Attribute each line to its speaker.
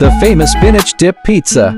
Speaker 1: The famous spinach dip pizza.